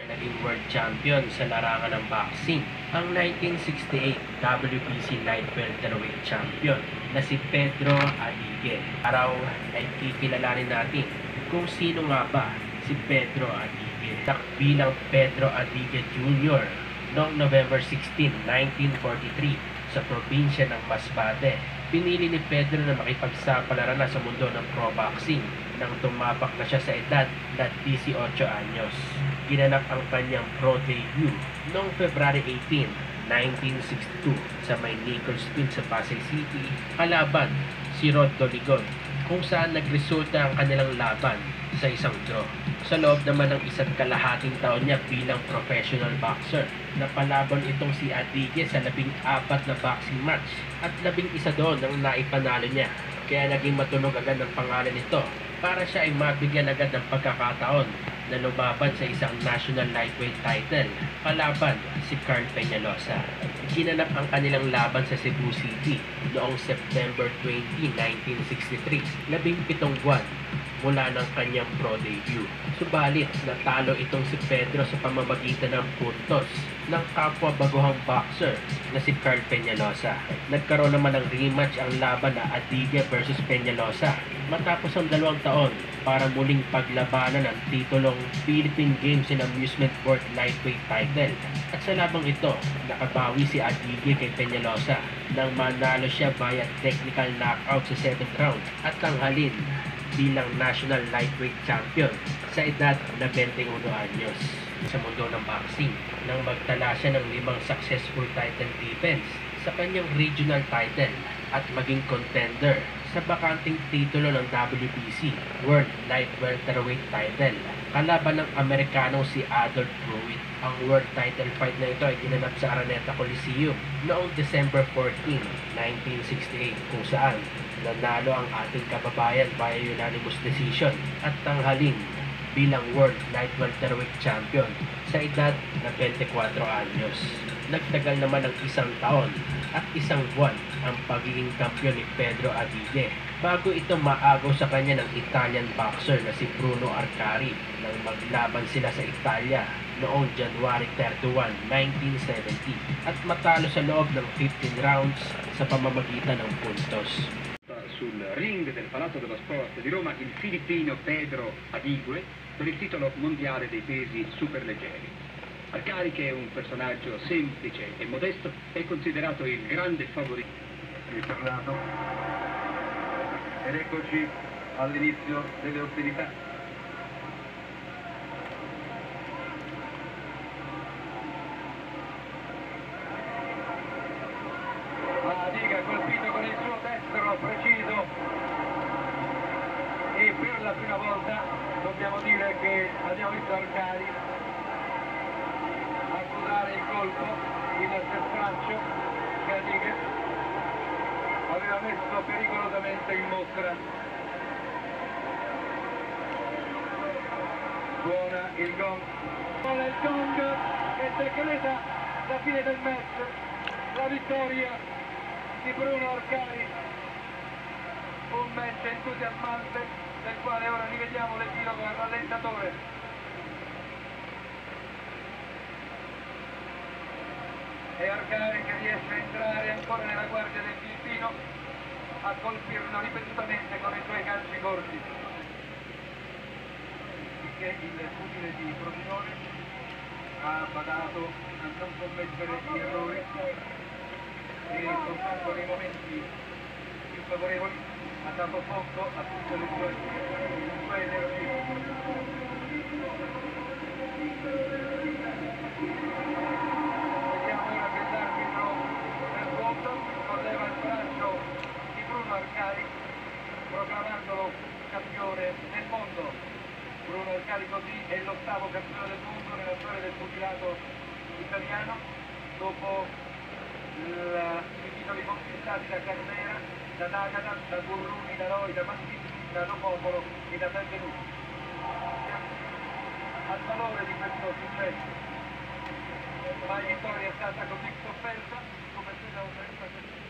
na naging world champion sa larangan ng boxing. Ang 1968 WBC light welterweight champion na si Pedro Adige. Araw ay kikilalanin natin kung sino nga ba si Pedro Adige. Bilang Pedro Adige Jr. noong November 16, 1943 sa probinsya ng Masbate. Pinili ni Pedro na makipagsapalaran na sa mundo ng pro boxing nang tumapak na siya sa edad na 18 anyos. Ginanap ang kanyang pro debut noong February 18, 1962 sa may Nicholsville sa Pasay City kalaban si Rod Doligon kung saan nagresulta ang kanilang laban sa isang draw. Sa loob naman ng isa't kalahating taon niya bilang professional boxer, napalaban itong si Adige sa labing apat na boxing match at labing isa doon ang naipanalo niya. Kaya naging matunog agad ang pangalan nito para siya ay mabigyan agad ng pagkakataon na lumaban sa isang national lightweight title kalaban si Carl Peñalosa. Ginanap ang kanilang laban sa Cebu City noong September 20, 1963, labing pitong buwan mula ng kanyang pro debut. Subalit, natalo itong si Pedro sa pamamagitan ng puntos ng kapwa baguhang boxer na si Carl Peñalosa. Nagkaroon naman ng rematch ang laban na Adige versus Peñalosa matapos ang dalawang taon para muling paglabanan ang titulong Philippine Games and Amusement Board Lightweight title. At sa labang ito, nakabawi si Adige kay Peñalosa nang manalo siya via technical knockout sa 7th round at tanghalin bilang national lightweight champion sa edad na 21 anyos sa mundo ng boxing nang magtala siya ng limang successful title defense sa kanyang regional title at maging contender sa bakanting titulo ng WBC World Light Welterweight title kalaban ng Amerikano si Adolf Pruitt. Ang world title fight na ito ay ginanap sa Araneta Coliseum noong December 14, 1968 kung saan nanalo ang ating kababayan via unanimous decision at tanghaling bilang World Light Welterweight Champion sa edad na 24 anyos. Nagtagal naman ng isang taon at isang buwan ang pagiging kampiyon ni Pedro Adige bago ito maagaw sa kanya ng Italian boxer na si Bruno Arcari nang maglaban sila sa Italia noong January 31, 1970 at matalo sa loob ng 15 rounds sa pamamagitan ng puntos. Sul ring del Palazzo dello Sport di Roma il filippino Pedro Adigue per il titolo mondiale dei pesi superleggeri. Arcari, che è un personaggio semplice e modesto, è considerato il grande favorito. ritornato ed eccoci all'inizio delle ostilità. Adiga colpito con il suo destro preciso e per la prima volta dobbiamo dire che abbiamo visto Arcari accusare il colpo il straccio che Adiga aveva messo pericolosamente in mostra. Suona il gong. Suona il gong e decreta la fine del match. La vittoria di Bruno Arcari. Un match entusiasmante del quale ora rivediamo l'epilogo al rallentatore. e Arcari che riesce a entrare ancora nella guardia del Filippino a colpirlo ripetutamente con i suoi calci corti. Finché il pugile di Frosinone ha badato a non commettere gli errori e soltanto nei momenti più favorevoli ha dato fondo a tutte le sue, le sue energie. Arcari proclamandolo campione del mondo. Bruno Arcari così è l'ottavo campione del mondo nella storia del pugilato italiano dopo i titoli conquistati da Carnera, da Naganan, da Gurruni, da Roy, da Maschini, da Dopopolo e da Benvenuti. Al valore di questo successo, la vittoria è stata così sofferta come quella un'altra per